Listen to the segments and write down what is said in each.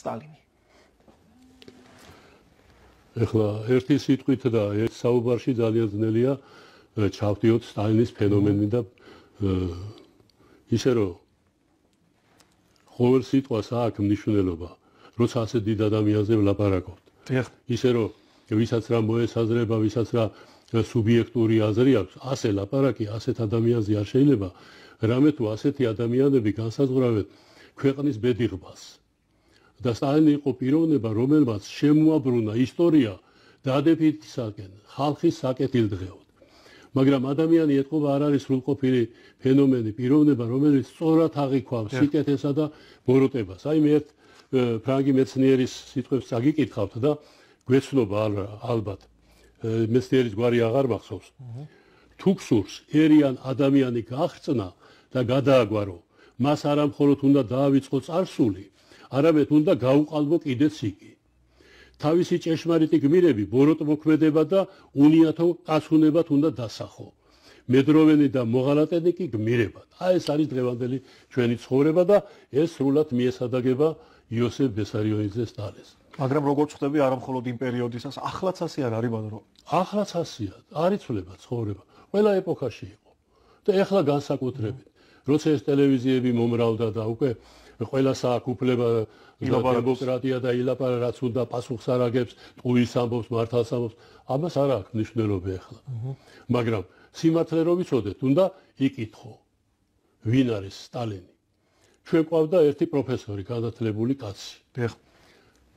სტალინი. ეხლა ერთი სიტყვით და ერთ საუბარში ძალიან ძნელია ჩავდიოთ სტალინის ფენომენი და ისე რომ ყოველ სიტყვას აქვს მნიშვნელობა, როცა ასე დიდ ადამიანზე ვლაპარაკობთ. ისე რომ ვისაც რა მოესაზრება, ვისაც რა სუბიექტური აზრი აქვს, ასე ლაპარაკი ასეთ ადამიანზე არ შეიძლება. რამე თუ ასეთი ადამიანები განსაზღვრავენ ქვეყნის ბედიღბას. და სტალინი იყო პიროვნება, რომელმაც შემოაბრუნა ისტორია დადებითისაკენ, ხალხის საკეთილდღეოდ. მაგრამ ადამიანი ეთყობა არ არის სრულყოფილი ფენომენი, პიროვნება, რომელიც სწორად აღიქვავს სიკეთესა და ბოროტებას. აი მე ერთ ფრანგი მეცნიერის სიტყვებს წაგიკითხავთ და გვეცნობა ალბათ. მეცნიერის გვარი აღარ მახსოვს. თუ გსურს ერიან ადამიანი გახწნა და გადააგვარო, მას არა მხოლოდ უნდა დაავიწყო წარსული, არამედ უნდა გაუყალბო კიდეც იგი. თავისი ჭეშმარიტი გმირები ბოროტმოქმედება და უნიათო კაცუნებად უნდა დასახო. მედროვენი და მოღალატენი კი გმირებად. აი ეს არის დღევანდელი ჩვენი ცხოვრება და ეს სრულად მიესადაგება იოსებ ბესარიონიძეს დალეს. მაგრამ როგორც ხვდები, არა მხოლოდ იმ პერიოდისას, ახლაც ასე არ არის ბადრო. ახლაც ასეა, არიცვლება ცხოვრება. ყველა ეპოქაში იყო. და ეხლა განსაკუთრებით, როცა ეს ტელევიზიები მომრავდა და უკვე ყველა სააკუფლება დემოკრატია და ილაპარა რაც უნდა პასუხს არაგებს, ტყუის ამბობს, მართალს ამბობს, ამას არ აქვს მნიშვნელობა ეხლა. მაგრამ სიმართლე რო ვიცოდეთ, უნდა იკითხო. ვინ არის სტალინი? ჩვენ ყავდა ერთი პროფესორი, განათლებული კაცი. დიახ.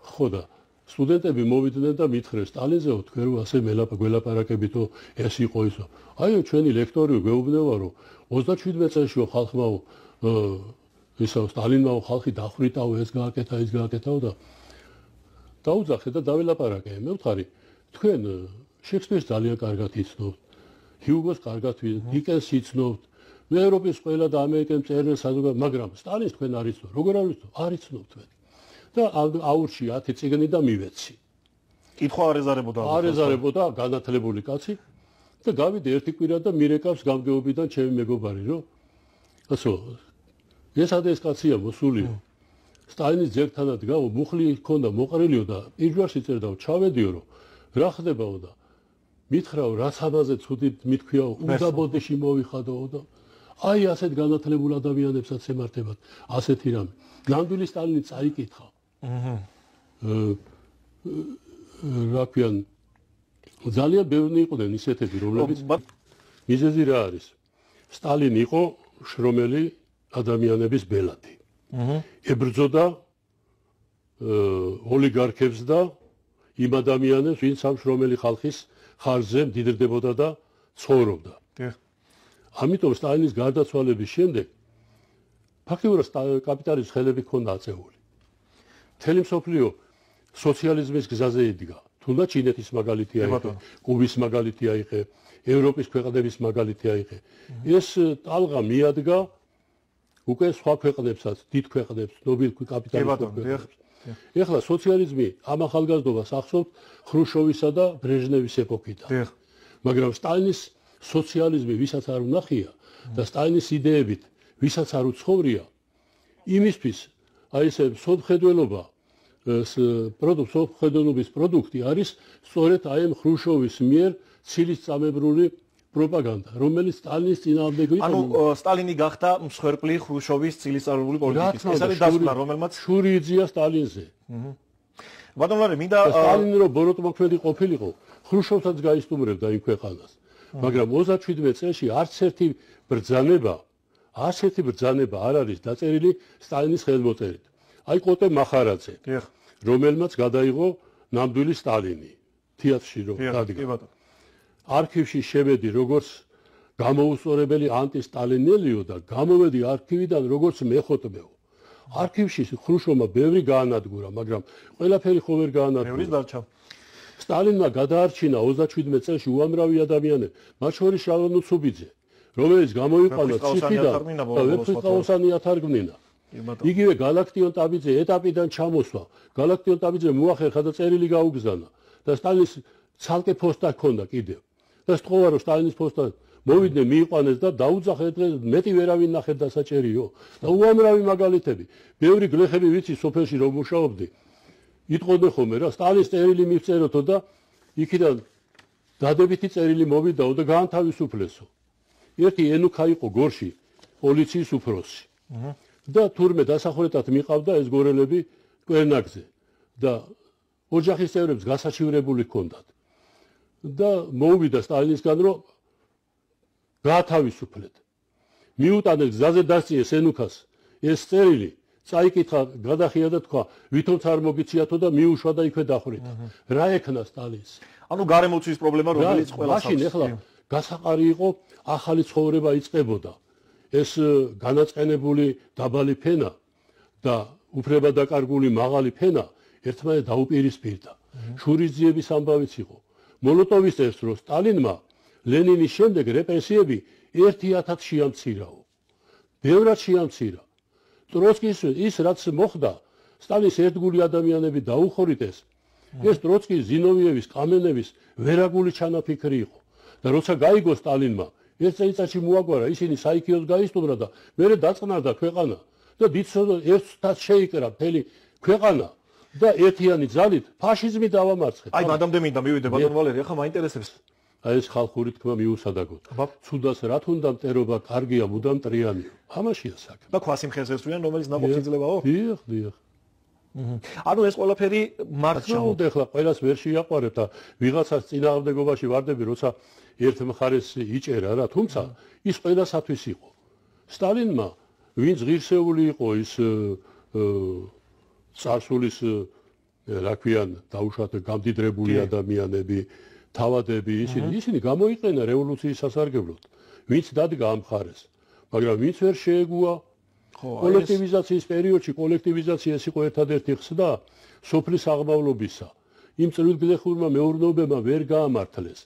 ხო და სტუდენტები მოვიდნენ და მითხრეს სტალინზეო თქვენ რო ასე გველაპარაკებითო ეს იყო ისო. აიო ჩვენი ლექტორი გვეუბნება რომ 37 წელსიო ხალხმაო ისო სტალინმა ხალხი დახვრიტაო ეს გააკეთა ის გააკეთაო და დაუძახე და დაველაპარაკე. მე ვთქარი თქვენ შექსპირს ძალიან კარგად იცნობთ. ჰიუგოს კარგად ვიცნობთ, დიკენს იცნობთ. მე ევროპის ყველა და ამერიკელ წერილ საზოგადო მაგრამ სტალინს თქვენ არ იცნობთ. როგორ არ იცნობთ? არ იცნობთ თქვენ. და აურში 10 წიგნი და მივეცი. კითხვა არ ეზარებოდა. არ ეზარებოდა განათლებული კაცი და გავიდე ერთი კვირა და მირეკავს გამგეობიდან ჩემი მეგობარი რომ ასო ეს ადეს კაცია მოსული. სტალინის ძერთანად გავა მუხლი ჰქონდა მოყრილიო და პირველში წერდაო ჩავედიო რომ რა ხდებაო და მითხრაო რაც ამაზე ცუდი მithქვიაო უდაბოდეში მოვიხადოო და აი ასეთ განათლებულ ადამიანებსაც ემართებათ ასეთი რამე. ნამდვილი სტალინი წაიკითხა. აჰა. რა ქვიან ძალიან ბევრი იყვნენ ისეთები რომლებიც მიზეზი რა არის? სტალინი იყო შრომელი ადამიანების ბელადი. აჰა. ებრძოდა ოლიგარქებს და იმ ადამიანებს, ვინც ამ შრომელი ხალხის ხარზე მდიდრდებოდა და ცხოვრობდა. დიახ. ამიტომ სტალინის გარდაცვალების შემდეგ ფაქტიურად კაპიტალიზმის ხელები ქონდა აწეული. თელი მსოფლიო სოციალიზმის გზაზე იდგა. თუნდაც ჩინეთის მაგალითი აიღე, კუბის მაგალითი აიღე, ევროპის ქვეყნების მაგალითი აიღე. ეს ტალღა მიადგა უკვე სხვა ქვეყნებსაც, დიდ ქვეყნებს, ნობილ კაპიტალისტებს. ეხლა სოციალიზმი ამ ახალგაზრდობას ახსოვთ ხრუშოვისა და ბრეჟნევის ეპოქიდან. მაგრამ სტალინის სოციალიზმი ვისაც არ უნახია და სტალინის იდეებით ვისაც არ უცხოვრია იმისთვის აი ესე სოფხედველობა ეს პროდუქტ სოფხედველობის პროდუქტი არის სწორედ აი ამ ხრუშოვის მიერ ცილის წამებრული პროპაგანდა, რომელიც სტალინის წინააღმდეგ იყო. ანუ სტალინი გახდა მსხვერპლი ხრუშოვის წილისწავლებული პოლიტიკის. ეს არის დასკვნა, რომელმაც შური იძია სტალინზე. აჰა. ბატონო, მინდა სტალინი რო ბოროტმოქმედი ყოფილიყო, ხრუშოვსაც გაისტუმრებდა იმ ქვეყანას. მაგრამ 37 წელში არც ერთი ბრძანება, არც ერთი ბრძანება არ არის დაწერილი სტალინის ხელმოწერით. აი კოტე מחარაძე, რომელმაც გადაიღო ნამდვილი სტალინი თეატრში რო დადგა. კი ბატონო. არქივში შევედი როგორც გამოუსწორებელი ანტისტალინელიო და გამოვედი არქივიდან როგორც მეხოტბეო. არქივში ხრუშოვმა ბევრი გაანადგურა, მაგრამ ყველაფერი ხო ვერ გაანადგურა. ბევრი დარჩა. სტალინმა გადაარჩინა 37 წელს უამრავი ადამიანი, მათ შორის შალონუ ცუბიძე, რომელიც გამოიყანა ციფრიდან და ვეფხისტყაოსანი ათარგმნინა. იგივე galaktion tabidze ეტაპიდან ჩამოსვა. galaktion tabidze მოახერხა და წერილი გაუგზანა და სტალინის ცალკე ფოსტა ჰქონდა კიდევ. და სწოლა რომ სტალინის ფოსტა მოვიდნენ მიიყვანეს და დაუძახეთ დღეს მეტი ვერავინ ნახეთ დასაჭერიო. და უამრავი მაგალითები. ბევრი გლეხები ვიცი სოფელში რომ მუშაობდი. იტყოდნენ ხოლმე რა სტალის წერილი მივწეროთო და იქიდან დადებითი წერილი მოვიდაო და გაანთავისუფლესო ერთი ენუქა იყო გორში პოლიციის უფროსი. და თურმე დასახურეთად მიყავდა ეს გორელები კვერნაგზე. და ოჯახის წევრებს გასაჩივრებული ჰქონდათ და მოუვიდა სტალინისგან რომ გაათავისუფლეთ მიუტანეს გზაზე დასწიეს ენუქას ეს წერილი წაიკითხა გადახია და თქვა ვითომც არ მოგიციათო და მიუშვა და იქვე დახრით რა ეკნა სტალინს ანუ გარემოცვის პრობლემა რომელიც ყველას აქვს მაშინ ახლა გასაყარი იყო ახალი ცხოვრება იწყებოდა ეს განაწყენებული დაბალი ფენა და უფრება დაკარგული მაღალი ფენა ერთმანეთს დაუპირისპირდა. შურიძიების ამბავიც იყო. მოლოტოვის ეს რო სტალინმა ლენინის შემდეგ რეპრესიები 1000 შეამცირაო. ბევრად შეამცირა. ტროცკის ის რაც მოხდა, სტალინის ერთგული ადამიანები დაუხორიტეს. ეს ტროცკის, ზინოვიევის, კამენევის ვერაგული ჩანაფიქრი იყო. და როცა გაიგო სტალინმა ერთ წელიწადში მოაგვარა ისინი საიქიოს გაისტუმრა და მერე დაწყნარდა ქვეყანა და დიცო ერთად შეიკრა მთელი ქვეყანა და ერთიანი ძალით ფაშიზმი დავამარცხეთ. აი მადამდე მინდა მივიდე ბატონ ვალერი, ახლა მაინტერესებს აი ეს ხალხური თქმა მიუსადაგოთ. ცუდას რა თუნდა მტერობა კარგია მუდამ ტრიანიო. ამაშია საქმე. და ქვას იმ ხელს ესვიან რომელიც ნაყოფი იძლებაო? დიახ, დიახ. ანუ ეს ყველაფერი მარცხაო. და ახლა ყველას ვერ შეიაყარებ და ვიღაცას წინააღმდეგობაში ვარდები, როცა ერთ მხარეს იჭერა რა, თუმცა ის ყველასათვის იყო. სტალინმა ვინც ღირსეული იყო ის წარსულის რა ქვიან დაუშვათ გამდიდრებული ადამიანები, თავადები, ისინი ისინი გამოიყენა რევოლუციის სასარგებლოდ. ვინც დადგა ამ მხარეს, მაგრამ ვინც ვერ შეეგუა კოლექტივიზაციის პერიოდში კოლექტივიზაცია ეს იყო ერთადერთი ხსნა სოფლის აღმავლობისა. იმ წრილგლეხურმა მეურნეობებმა ვერ გაამართლეს.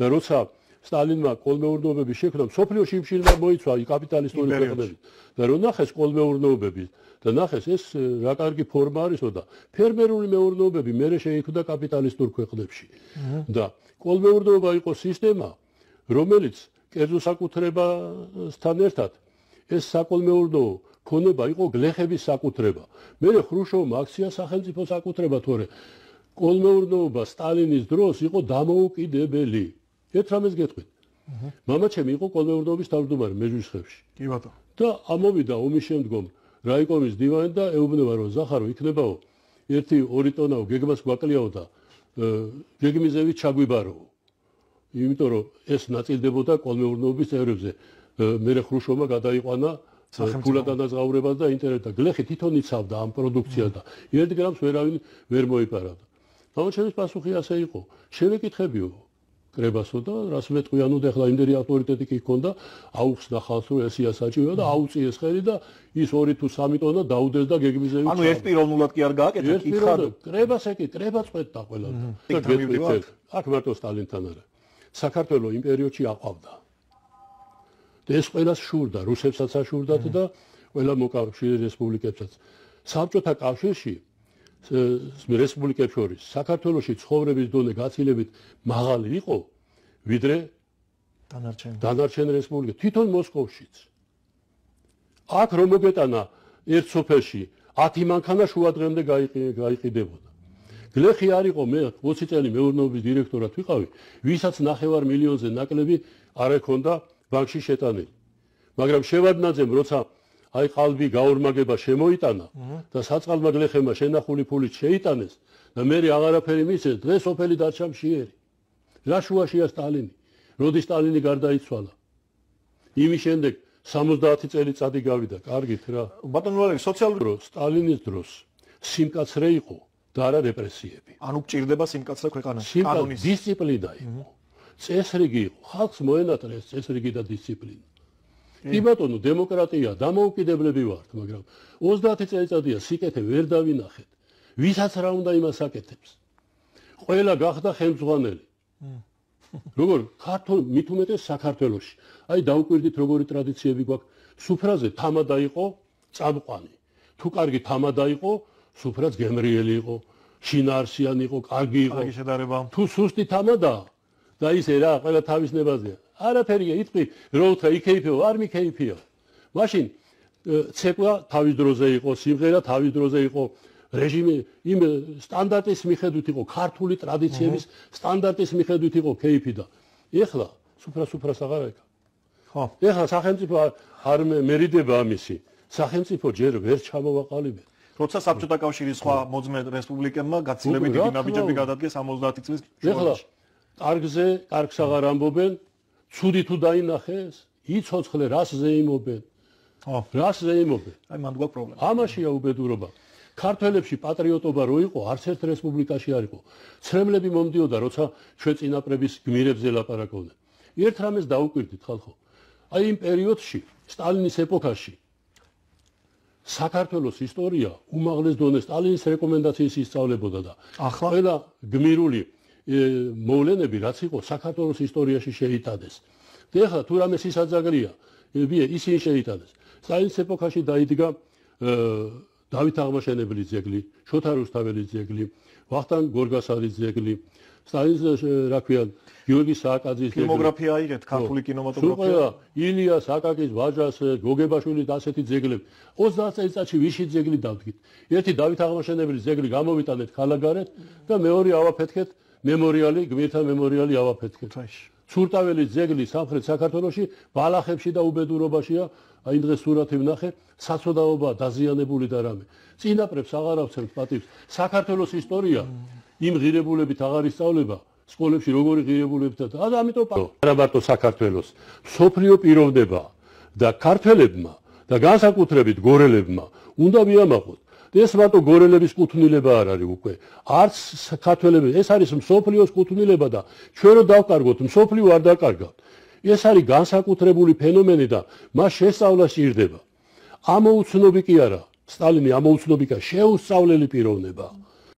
და როცა სტალინმა კოლმეურნეობები შექმნა, სოფლიო შიმშილმა მოიცვა კაპიტალისტური ქვეყნები. და რო ნახეს კოლმეურნეობები და ნახეს ეს რა კარგი ფორმა არისო და ფერმერული მეურნეობები მეરે შეიქმნა კაპიტალისტურ ქვეყნებში. და კოლმეურნეობა იყო სისტემა, რომელიც კერძო საკუთრებასთან ერთად ეს საკოლმეურნეო ქონება იყო გლეხების საკუთრება. მე ხრუშოვმა აქცია სახელმწიფო საკუთრება თორე კოლმეურნეობა სტალინის დროს იყო დამოუკიდებელი. ერთ რამეს გეტყვით. მამაჩემი იყო კოლმეურნეობის თავმჯდომარე მეჯვისხევში. კი ბატონო. და ამოვიდა ომის შემდგომ რაიკომის დივანი და ეუბნება რომ ზახარო იქნებაო ერთი ორი ტონაო გეგმას გვაკლიაო და გეგმიზევი ჩაგვიბარო. იმიტომ რომ ეს ნაწილდებოდა კოლმეურნეობის წევრებზე. მე ხრუშოვმა გადაიყვანა ფულად დანაზღაურებას და ინტერნეტ და გლეხი თვითონ იცავდა ამ პროდუქციას და ერთ გრამს ვერავინ ვერ მოიპარავდა. თამაშების პასუხი ასე იყო. შევეკითხებიო კრებასო და რას მეტყვი ანუ და ახლა იმდენი ავტორიტეტი კი ჰქონდა აუხსნა ხალხს რომ ესია საჭირო და აუწიეს ხელი და ის 2 თუ 3 ტონა დაუდეს და გეგმიზე ანუ ერთ პიროვნულად კი არ გააკეთა კითხა კრებას ეკი კრება წვეთდა ყველა და აქ მარტო სტალინთან არა. საქართველოს იმ პერიოდში აყვავდა. და ეს ყველას შურდა, რუსებსაც აშურდათ და ყველა მოკავშირე რესპუბლიკებსაც. საბჭოთა კავშირში რესპუბლიკებს შორის საქართველოსი ცხოვრების დონე გაცილებით მაღალი იყო ვიდრე დანარჩენ დანარჩენ რესპუბლიკა თვითონ მოსკოვშიც. აქ რომ მოგეტანა ერთ სოფელში 10 მანქანა შუა დღემდე გაიყიდებოდა. გლეხი არისო მე 20 წელი მეურნეობის დირექტორად ვიყავი, ვისაც 9 მილიონზე ნაკლები არ ეკონდა ბანკში შეტანილი. მაგრამ შევადნაძემ როცა აი ყალბი გაორმაგება შემოიტანა და საწყალმა გლეხებმა შენახული ფული შეიტანეს და მე აღარაფერი მისცეს დღეს ოფელი დარჩა მშიერი. რა შუაშია სტალინი? როდი სტალინი გარდაიცვალა? იმის შემდეგ 70 წელიწადი გავიდა, კარგით რა. ბატონო ვალერი, სოციალური დრო სტალინის დროს სიმკაცრე იყო და არა რეპრესიები. ანუ გჭირდება სიმკაცრე ქვეყანაში, კანონის დისციპლინა იყო. წესრიგი იყო ხალხს მოენატრეს წესრიგი და დისციპლინა კი ბატონო დემოკრატია დამოუკიდებლები ვართ მაგრამ 30 წელიწადია სიკეთე ვერ დავინახეთ. ვისაც რა უნდა იმას აკეთებს? ყველა გახდა ხელმძღვანელი. როგორ ქართულ მithumetes საქართველოში. აი დაუკვირდით როგორი ტრადიციები გვაქვს. სუფრაზე თამადა იყო წამყვანი. თუ კარგი თამადა იყო სუფრაც გემრიელი იყო. შინაარსიანი იყო კარგი იყო. კარგი შედარება. თუ სუსტი თამადაა და ისე რა ყველა თავის ნებაზეა არაფერია, იტყვი, რო უთხრა იქეიფეო, არ მიქეიფეო. მაშინ ცეკვა თავის დროზე იყო, სიმღერა თავის დროზე იყო, რეჟიმი იმ სტანდარტის მიხედვით იყო, ქართული ტრადიციების სტანდარტის მიხედვით იყო кейფი და ეხლა სუფრა-სუფრას აღარ ეკა. ხო. ეხლა სახელმწიფო არ მერიდება ამისი. სახელმწიფო ჯერ ვერ ჩამოვაყალიბეთ. როცა საბჭოთა კავშირის სხვა მოძმე რესპუბლიკებმა გაცილებით დიდი ნაბიჯები გადადგეს 70 წლის შუაში. ეხლა კარგზე, კარგს აღარ ამბობენ, ცუდი თუ დაინახეს იცოცხლე რას ზეიმობენ? ხო რას ზეიმობენ? აი მანდ გვაქვს პრობლემა. ამაშია უბედურობა. ქართველებში პატრიოტობა რო იყო არც ერთ რესპუბლიკაში არ იყო. ცრემლები მომდიოდა როცა ჩვენ წინაპრების გმირებზე ლაპარაკობდნენ. ერთ რამეს დაუკვირდით ხალხო. აი იმ პერიოდში სტალინის ეპოქაში საქართველოს ისტორია უმაღლეს დონეს სტალინის რეკომენდაციის ისწავლებოდა და ახლა? ყველა გმირული მოვლენები რაც იყო საქართველოს ისტორიაში შეიტადეს. და ახლა თუ რამე სისაძაგრია, ისინი შეიტადეს. სტალინის ეპოქაში დაიდგა დავით აღმაშენებლის ძეგლი, შოთა რუსთაველის ძეგლი, ვახტანგ გორგასალის ძეგლი, სტალინის რა ქვია, გიორგი სააკაძის ძეგლი. ფილმოგრაფია აიღეთ, ქართული კინემატოგრაფია. სულ ილიას აკაკის ვაჟას, გოგებაშვილის ასეთი ძეგლები. 30 წელიწადში ვიში ძეგლი დავდგით. ერთი დავით აღმაშენებლის ძეგლი გამოვიტანეთ ხალაგარეთ და მეორე ავაფეთქეთ მემორიალი, გმირთა მემორიალი ავაფეთქეთ. ცურტაველის ძეგლი სამხრეთ საქართველოში ბალახებში და უბედურობაშია. აი დღეს სურათი ვნახე, საცოდაობა დაზიანებული და რამე. წინაპრებს აღარ ავცემთ პატივს. საქართველოს ისტორია იმ ღირებულებით აღარ ისწავლება. სკოლებში როგორი ღირებულებითა და ამიტომ არა მარტო საქართველოს, სოფლიო პიროვნება და ქართველებმა და განსაკუთრებით გორელებმა უნდა მიამაყოთ ეს მარტო გორელების კუთვნილება არ არის უკვე. არც საქართველოს ეს არის მსოფლიოს კუთვნილება და ჩვენ რო დავკარგოთ, მსოფლიო არ დაკარგავთ. ეს არის განსაკუთრებული ფენომენი და მას შესწავლა სჭირდება. ამოუცნობი კი არა, სტალინი ამოუცნობი კი შეუსწავლელი პიროვნება.